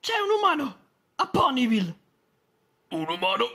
C'è un umano a Ponyville. Un umano